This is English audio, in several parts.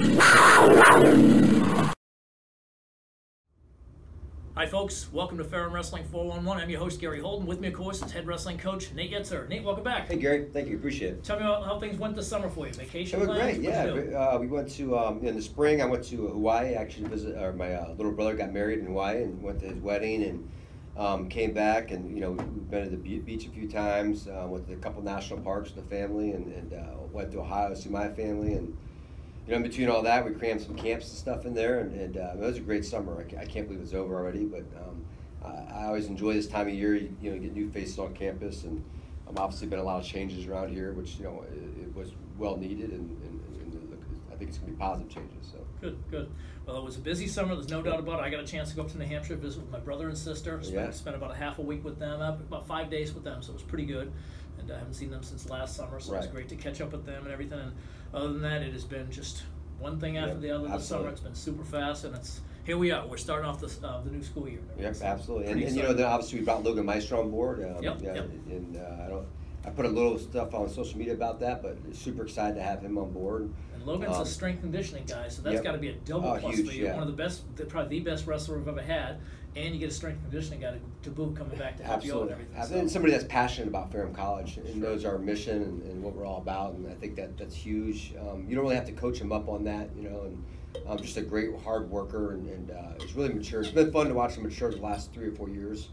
Hi, folks. Welcome to Ferrum Wrestling 411. I'm your host, Gary Holden. With me, of course, is head wrestling coach Nate Yetzer. Nate, welcome back. Hey, Gary. Thank you. Appreciate it. Tell me about how things went this summer for you. Vacation It went plans? great. What'd Yeah, uh, we went to um, in the spring. I went to Hawaii actually to visit. Or my uh, little brother got married in Hawaii and went to his wedding and um, came back and you know we've been to the beach a few times. Uh, went to a couple national parks with the family and, and uh, went to Ohio to see my family and. You know, in between all that, we crammed some camps and stuff in there, and, and uh, it was a great summer. I, I can't believe it's over already, but um, I, I always enjoy this time of year. You, you know, get new faces on campus, and um, obviously been a lot of changes around here, which you know it, it was well needed, and, and, and, I think it's going to be positive changes. So. Good, good. Well, it was a busy summer. There's no doubt about it. I got a chance to go up to New Hampshire, visit with my brother and sister. Spent, Yeah. spent about a half a week with them, about five days with them, so it was pretty good. And I haven't seen them since last summer, so it was great to catch up with them and everything. And other than that, it has been just one thing after Yep, the other this summer. It's been super fast, and it's here we are. We're starting off this, uh, the new school year. Yep, so absolutely. And, and you know, then obviously we brought Logan Maestro on board. Um, Yep, yeah, yep. And uh, I don't. I put a little stuff on social media about that, but super excited to have him on board. And Logan's Um, a strength conditioning guy, so that's yep. got to be a double Oh, plus huge, for you. yeah. One of the best, probably the best wrestler we've ever had, and you get a strength conditioning guy to, to boot coming back to help you out and everything. Absolutely. And somebody that's passionate about Ferrum College and Sure. knows our mission and, and what we're all about, and I think that that's huge. Um, you don't really have to coach him up on that, you know, and um, just a great hard worker, and, and uh, it's really mature. It's been fun to watch him mature the last three or four years,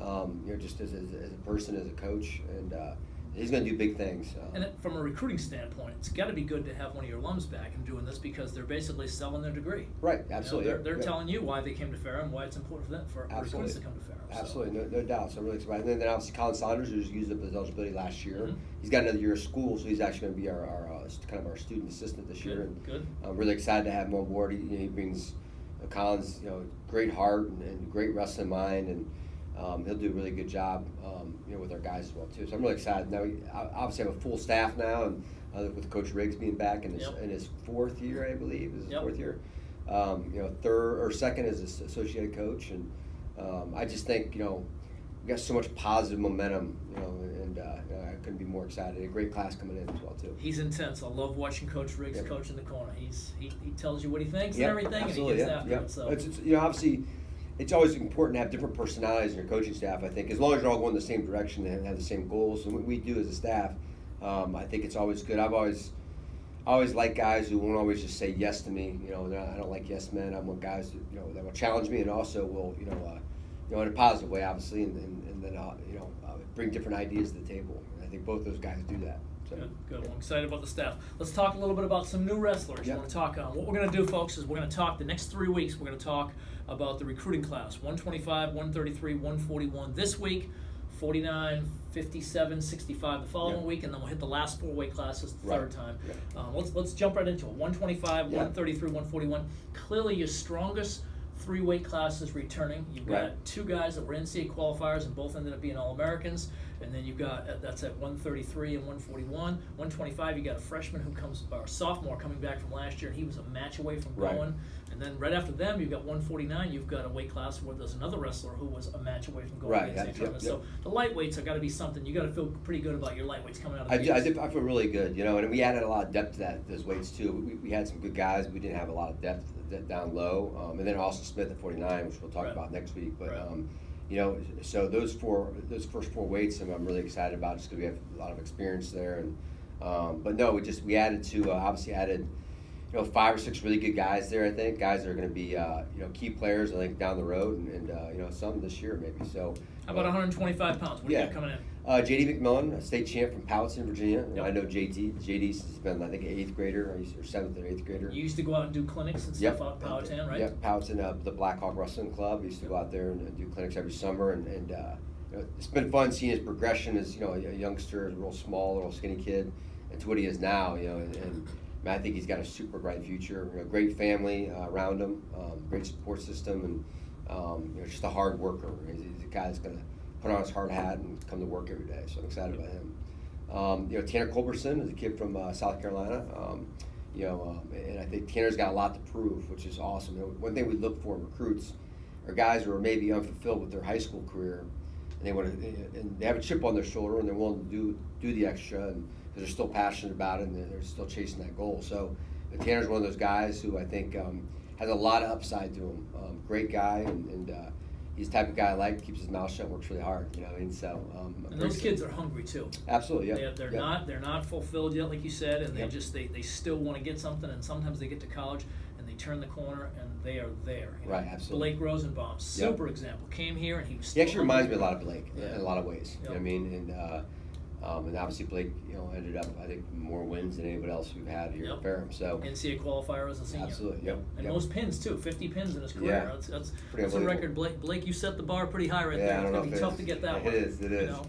um, you know, just as, as, as a person, as a coach, and uh, he's going to do big things. Um, And from a recruiting standpoint, it's got to be good to have one of your alums back and doing this because they're basically selling their degree. right, You know, absolutely. they're they're Yeah. telling you why they came to Ferrum, why it's important for them for recruits to come to Ferrum. so. Absolutely, no, no doubt. So I'm really excited. And then, then obviously Colin Saunders, who's used up his eligibility last year, Mhm. he's got another year of school, so he's actually going to be our, our uh, kind of our student assistant this year. Good, And good. I'm really excited to have him on board. He, you know, he brings uh, Colin's, you know, great heart and, and great wrestling mind, and um, he'll do a really good job, um, you know, with our guys as well too. So I'm really excited. Now we I obviously have a full staff now, and uh, with Coach Riggs being back in his Yep. in his fourth year, I believe, is his Yep. fourth year. Um, you know, third or second as his associate coach, and um, I just think you know we got so much positive momentum, you know, and uh, I couldn't be more excited. A great class coming in as well too. He's intense. I love watching Coach Riggs Yep. coach in the corner. He's he, he tells you what he thinks Yep, and everything, absolutely, and he gets after it. So It's, it's, you know, obviously, it's always important to have different personalities in your coaching staff. I think as long as you're all going the same direction and have the same goals, and what we do as a staff, um, I think it's always good. I've always, always like guys who won't always just say yes to me. You know, I don't like yes men. I want guys, you know, that will challenge me and also will, you know, uh, you know, in a positive way, obviously, and, and, and then you know, uh, bring different ideas to the table. And I think both those guys do that. Good, good. Well, I'm excited about the staff. Let's talk a little bit about some new wrestlers. You Yep. want to talk on what we're going to do, folks? Is we're going to talk the next three weeks. We're going to talk about the recruiting class: 125, 133, 141 this week, 49, 57, 65 the following week, and then we'll hit the last four weight classes the Right. third time. Um, let's let's jump right into it. 125, Yeah. 133, 141. Clearly, your strongest three weight classes returning. You've got Right. two guys that were NCAA qualifiers and both ended up being All Americans. And then you've got uh, that's at 133 and 141. 125, you got a freshman who comes or a sophomore coming back from last year, and he was a match away from Right. going. And then right after them, you've got 149. You've got a weight class where there's another wrestler who was a match away from going Right, to the NCAA yep, yep, So the lightweights have got to be something. You got to feel pretty good about your lightweights coming out of the I, do, I, did, I feel really good, you know, and we added a lot of depth to that those weights too. We, we had some good guys. We didn't have a lot of depth down low, um, and then Austin Smith at 49, which we'll talk Right. about next week. But Right. um, you know, so those four, those first four weights, I'm, I'm really excited about just because we have a lot of experience there. And um, but no, we just we added to uh, obviously added. You know, five or six really good guys there. I think guys that are going to be, uh, you know, key players. I think down the road, and, and uh, you know, some this year maybe. So, How about 125 pounds? What Yeah. got coming in? uh, JD McMillan, a state champ from Powhatan, Virginia. Yep. I know JT. JD's been, I think, an eighth grader, or seventh or eighth grader. You used to go out and do clinics and stuff Yep. out in Powhatan, right? Yep, Powhatan, uh, the Blackhawk Wrestling Club. He used to go out there and, and do clinics every summer, and, and uh, you know, it's been fun seeing his progression as you know a, a youngster, a real small, little skinny kid, and to what he is now. You know, and, and I think he's got a super bright future. Know, great family uh, around him, um, great support system, and um, you know, just a hard worker. He's, he's a guy that's going to put on his hard hat and come to work every day. So I'm excited about him. Um, you know, Tanner Culberson is a kid from uh, South Carolina. Um, you know, um, and I think Tanner's got a lot to prove, which is awesome. You know, one thing we look for in recruits are guys who are maybe unfulfilled with their high school career, and they want to, and they have a chip on their shoulder, and they're willing to do do the extra, and they're still passionate about it, and they're, they're still chasing that goal. So, Tanner's one of those guys who I think um, has a lot of upside to him. Um, great guy, and, and uh, he's the type of guy I like. Keeps his mouth shut, works really hard. You know, and so. Um, and those kids are hungry too. Absolutely, yeah. They're, they're yep. not they're not fulfilled yet, like you said, and they Yep. just they, they still want to get something. And sometimes they get to college and they turn the corner and they are there. you know. Right, absolutely. Blake Rosenbaum, super example, came here and he was. He actually reminds me a lot of Blake Yeah. in a lot of ways. You know what I mean? And uh, um, and obviously Blake, you know, ended up I think more wins than anybody else we've had here Yep. at Ferrum. So NCAA qualifier as a senior. Absolutely, yep, And yep. most pins too, 50 pins in his career. Yeah. That's that's, Pretty that's a record. Blake, Blake, you set the bar pretty high right yeah, there. It's gonna be it tough is. to get that It one. is, it you know?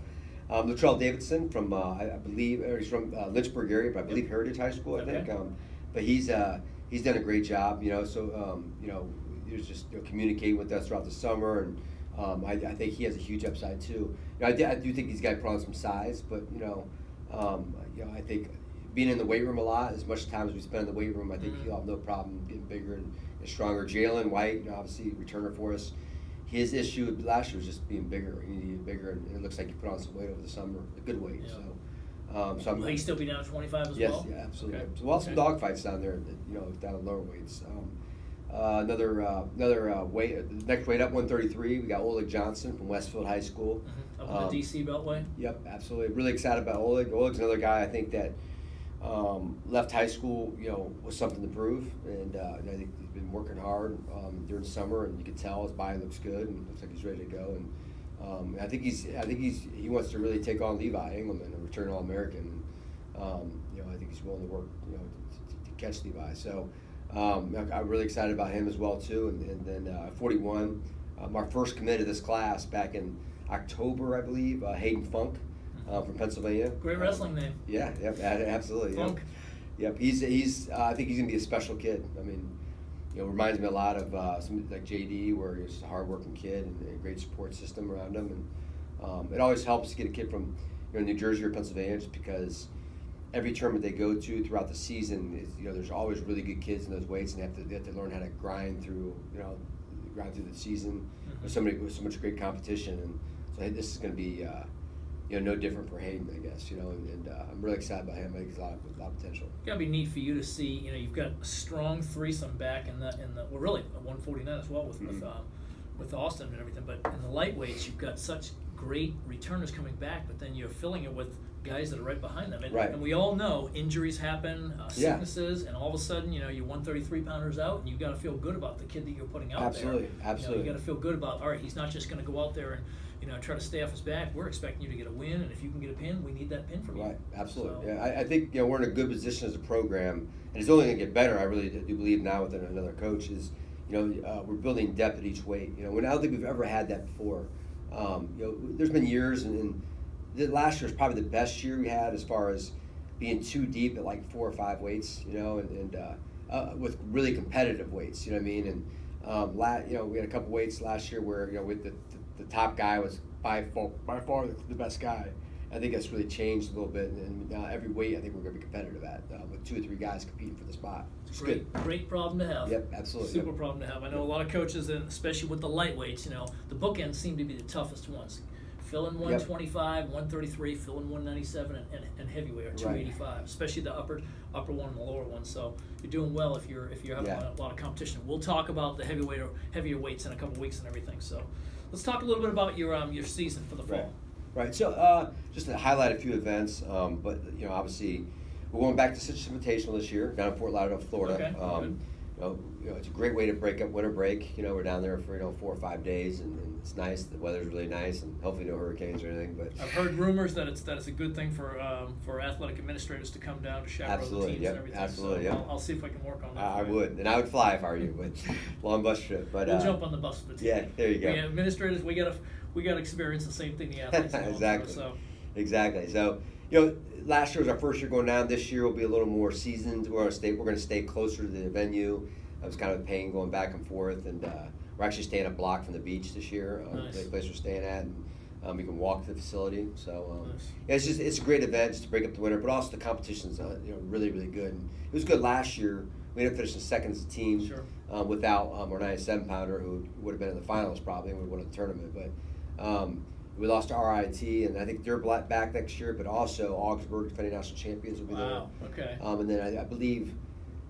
Um, Latrell Davidson from uh, I, believe or he's from uh, Lynchburg area, but I believe Heritage High School. I think. Um, but he's uh, he's done a great job. You know, so um, you know, he was just you know, communicating with us throughout the summer, and um, I, I think he has a huge upside too. You know, I, I do think he's got on some size, but you know, um, you know, I think being in the weight room a lot, as much time as we spend in the weight room, I think Mhm. he'll have no problem getting bigger and, and stronger. Jalen White, you know, obviously returner for us. His issue last year was just being bigger. He needed bigger, and it looks like he put on some weight over the summer, a good weight. Yeah. So, um, so I'm Will he still be down at 25 as yes, well? yeah, absolutely. Okay. So we'll have some Okay. dogfights down there, you know, down in lower weights. Um, uh, another uh, another uh, weight, next weight up, 133. We got Oleg Johnson from Westfield High School. Mhm. Up Um, the DC Beltway. Yep, absolutely. Really excited about Oleg. Oleg's another guy I think that um, left high school, you know, with something to prove, and, uh, and I think he's been working hard um, during the summer, and you can tell his body looks good and looks like he's ready to go. And um, I think he's, I think he's, he wants to really take on Levi Engelman, a return All American. Um, you know, I think he's willing to work, you know, to, to, to catch Levi. So um, I'm really excited about him as well too. And, and then uh, 41, um, our first commit of this class back in October, I believe, uh, Hayden Funk uh, from Pennsylvania. Great wrestling name. yeah, yep, a- absolutely. Yep. Funk. Yep, he's he's. Uh, I think he's gonna be a special kid. I mean, you know, reminds me a lot of uh, some like JD, where he's a hardworking kid and a great support system around him, and um, it always helps to get a kid from you know New Jersey or Pennsylvania, just because every tournament they go to throughout the season is you know there's always really good kids in those weights, and they have to they have to learn how to grind through you know grind through the season. Mhm. There's so many with so much great competition, and so think this is gonna be. Uh, you know, no different for Hayden, I guess. You know, and, and uh, I'm really excited about him. I think he's a lot, of, a lot of potential. It's gotta be neat for you to see. You know, you've got a strong threesome back in the in the well, really a 149 as well with with Mhm. um, with Austin and everything. But in the lightweights, you've got such great returners coming back, but then you're filling it with guys that are right behind them. And, Right. and we all know injuries happen, uh, Yeah. sicknesses, and all of a sudden, you know, you're 133 pounders out, and you've got to feel good about the kid that you're putting out Absolutely, there. absolutely. You, know, you got to feel good about. All right, he's not just going to go out there and you know try to stay off his back. We're expecting you to get a win, and if you can get a pin, we need that pin from you. Right, absolutely. So- Yeah, I, I think you know we're in a good position as a program, and it's only going to get better. I really do believe now with another coach is, you know, uh, we're building depth at each weight. You know, when I don't think we've ever had that before. Um, you know, there's been years, and, and the last year was probably the best year we had as far as being too deep at like four or five weights. You know, and, and uh, uh, with really competitive weights. You know what I mean? And um, la- you know, we had a couple weights last year where you know with the, the, the top guy was by far, by far the, the best guy. I think that's really changed a little bit, and now every weight I think we're going to be competitive at uh, with two or three guys competing for the spot. It's great, good. great problem to have. Yep, absolutely. Super Yep. problem to have. I know a lot of coaches, and especially with the lightweights, you know, the bookends seem to be the toughest ones. Fill in 125, 133, fill in 197, and, and, and heavyweight or Right. 285, especially the upper upper one and the lower one. So you're doing well if you're if you're having Yeah. a lot of competition. We'll talk about the heavyweight or heavier weights in a couple weeks and everything. So let's talk a little bit about your um your season for the fall. Right. Right. So, uh, just to highlight a few events, um, but you know, obviously, we're going back to Citrus Invitational this year down in Fort Lauderdale, Florida. Okay, Um, you, know, you know, it's a great way to break up winter break. You know, we're down there for you know four or five days, and, and it's nice. The weather's really nice, and hopefully no hurricanes or anything. But I've heard rumors that it's that it's a good thing for um, for athletic administrators to come down to chaperone the teams yep, and everything. absolutely, so yep. I'll, I'll see if I can work on that. I, I would, and I would fly if I were you. But long bus trip. But we'll uh, jump on the bus with the team. yeah, there you go. We administrators, we gotta we gotta experience the same thing the athletes. going through, exactly. So Exactly. So, you know, last year was our first year going down. This year will be a little more seasoned. We're gonna stay. We're gonna stay closer to the venue. It was kind of a pain going back and forth, and uh, we're actually staying a block from the beach this year. Uh, Nice. The place we're staying at, and um, we can walk to the facility. So, um, Nice. yeah, it's just it's a great event just to break up the winter, but also the competition's uh, you know really really good. And it was good last year. We ended up finishing second as a team Sure. um, without um, our 97 pounder who would have been in the finals probably and would have won the tournament. But um, we lost to RIT, and I think they're back next year. But also Augsburg, defending national champions, will be wow. Okay. there. Um, and then I, I believe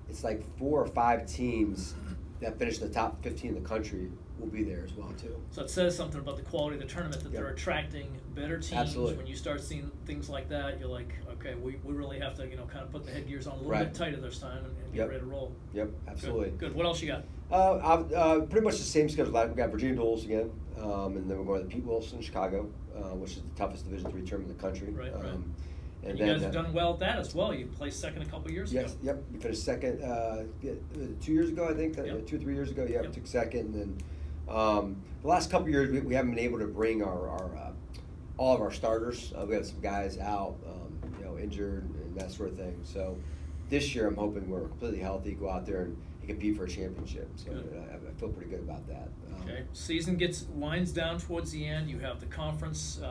it's like four or five teams that finish in the top 15 in the country will be there as well too. So it says something about the quality of the tournament that Yep. they're attracting better teams. Absolutely. When you start seeing things like that, you're like, okay, we, we really have to you know kind of put the headgears on a little Right. bit tighter this time and, and get Yep. ready to roll. Yep, absolutely. Good. What else you got? Uh, I've, uh, pretty much the same schedule. We got Virginia Duels again, um, and then we're going to Pete Willson in Chicago, uh, which is the toughest Division three tournament in the country. Right, right. Um, And and you then, guys have uh, done well at that as well. You placed second a couple years Yes, ago. yep. We finished second uh, yeah, uh, two years ago, I think. uh, Yep. Two or three years ago. Yep, Yep. took second, and then um, the last couple years we, we haven't been able to bring our, our uh, all of our starters. Uh, we have some guys out, um, you know, injured and that sort of thing. So this year I'm hoping we're completely healthy, go out there and, compete for a championship. So I, I feel pretty good about that. Um, Okay. Season gets winds down towards the end. You have the conference.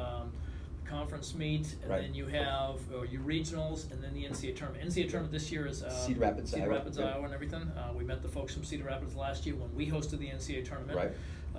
Conference meet, and Right. then you have uh, your regionals, and then the NCAA tournament. NCAA tournament this year is uh, Cedar Rapids, Cedar Iowa. Rapids. Iowa, and everything. Uh, we met the folks from Cedar Rapids last year when we hosted the NCAA tournament. Right.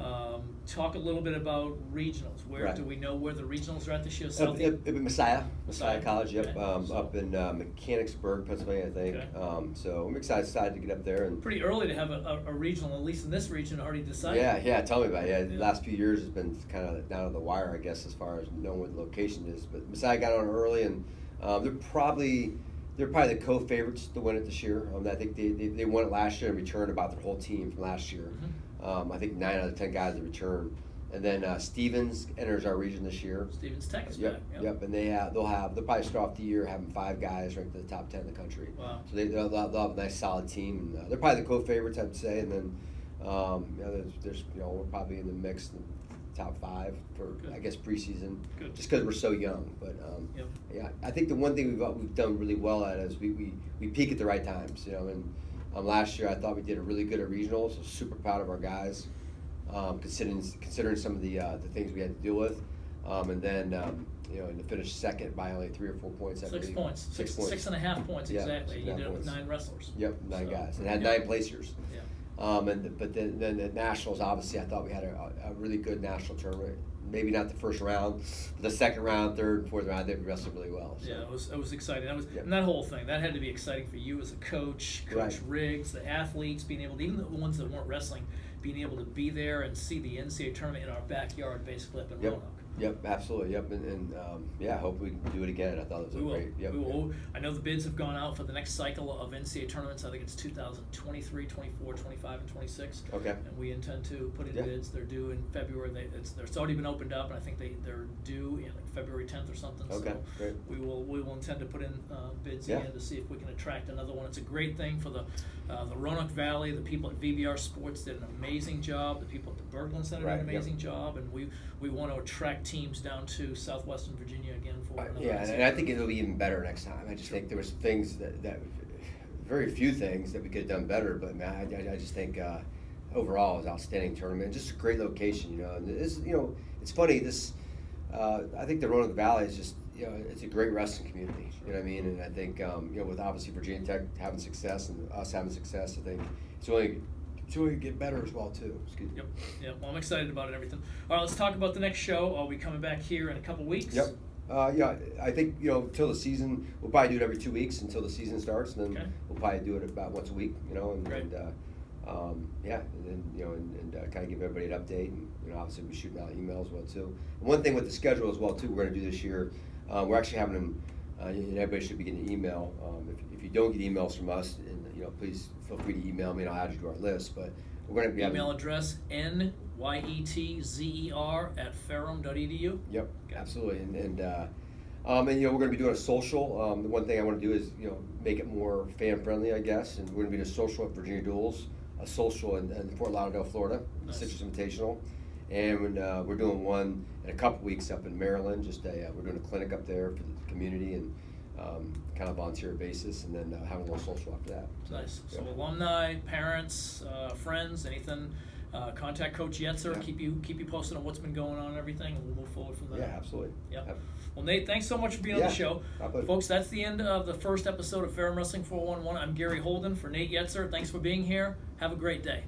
Um, talk a little bit about regionals. Where Right. do we know where the regionals are at this year? Up, up in Messiah, Messiah, Messiah College, yep, okay. um, So- up in uh, Mechanicsburg, Pennsylvania, I think. Okay. Um, so I'm excited, excited to get up there and Pretty early to have a, a, a regional, at least in this region, already decided. Yeah, yeah. Tell me about it. Yeah, the Yeah. last few years has been kind of down to the wire, I guess, as far as knowing what the location is. But Messiah got on early, and um, they're probably they're probably the co-favorites to win it this year. Um, I think they, they, they won it last year and returned about their whole team from last year. Mhm. Um, I think nine out of ten guys have returned. And then uh, Stevens enters our region this year. Stevens Tech is Yep, back. Yep. yep, and they have, they'll have they'll probably start off the year having five guys ranked in the top ten in the country. Wow. So they they'll, they'll have a nice solid team. And, uh, they're probably the co-favorites, I'd say, and then um, you know, there's, there's you know we're probably in the mix, in the top five for Good. I guess preseason, Good. just because we're so young. But um, Yep. yeah, I think the one thing we've we've done really well at is we, we, we peak at the right times. You know, and um, last year I thought we did a really good at regionals. So super proud of our guys, um, considering considering some of the uh, the things we had to deal with, um, and then. Um, you know, and to finish second by only three or four points. I Six believe. points. Six, points, six and a half points Yeah, exactly. six You did it with nine wrestlers. Yep, nine So, guys, and had yeah. nine placers. Yeah. Um, and but then then the nationals, obviously, I thought we had a, a really good national tournament. Maybe not the first round, but the second round, third, and fourth round, they wrestled really well. So. Yeah, it was it was exciting. That was Yep. and that whole thing. That had to be exciting for you as a coach, Coach Right. Riggs, the athletes being able to, even the ones that weren't wrestling, being able to be there and see the NCAA tournament in our backyard, basically up in Yep. Roanoke. Yep, absolutely. Yep, and, and um, yeah, I hope we can do it again. I thought it was We a will. great. Yep, we yep. will. I know the bids have gone out for the next cycle of NCAA tournaments. I think it's 2023, 24, 25, and 26. Okay. And we intend to put in Yeah. bids. They're due in February. They, it's, it's already been opened up, and I think they, they're due in like February 10th or something. Okay, so great. We will we will intend to put in uh, bids Yeah. again to see if we can attract another one. It's a great thing for the uh, the Roanoke Valley. The people at VBR Sports did an amazing job. The people at the Berglund Center Right, did an yep. amazing job, and we we want to attract teams down to southwestern Virginia again for Right, another yeah, and, and I think it'll be even better next time. I just think there was things that, that very few things that we could have done better, but man, I, I, just think uh, overall it was an outstanding tournament. Just a great location, you know. And this, you know, it's funny. This, uh, I think the Roanoke Valley is just, you know, it's a great wrestling community. You know what I mean? And I think, um, you know, with obviously Virginia Tech having success and us having success, I think it's only only gonna get better as well too. Excuse me. Yep. Yep. Well, I'm excited about it. Everything. All right. Let's talk about the next show. Are we coming back here in a couple weeks? Yep. Uh, yeah, I think you know until the season, we'll probably do it every two weeks until the season starts, and then Okay. we'll probably do it about once a week. You know, and, Great. and uh, um, yeah, and then you know, and, and uh, kind of give everybody an update, and you know, obviously we're shooting out emails as well too. And one thing with the schedule as well too, we're going to do this year, uh, we're actually having them, uh, and everybody should be getting an email. Um, if, if you don't get emails from us, and you know, please feel free to email me, and I'll add you to our list. But we're going to be having Email address n y e t z e r at ferrum.edu. Yep, Okay. absolutely, and and uh, um, and you know we're going to be doing a social. Um, the one thing I want to do is you know make it more fan friendly, I guess, and we're going to be doing a social at Virginia Duels, a social in, in Fort Lauderdale, Florida, Nice. Citrus Invitational, and uh, we're doing one in a couple weeks up in Maryland. Just a uh, we're doing a clinic up there for the community and um, kind of volunteer basis, and then uh, having a little social after that. Nice. So Yeah. alumni, parents, uh, friends, anything. Uh, contact Coach Yetzer. Yeah. Keep you keep you posted on what's been going on and everything, and we'll move forward from there. Yeah, absolutely. Yeah. Yep. Well, Nate, thanks so much for being on the show. Folks, that's the end of the first episode of Ferrum Wrestling 411. I'm Gary Holden for Nate Yetzer. Thanks for being here. Have a great day.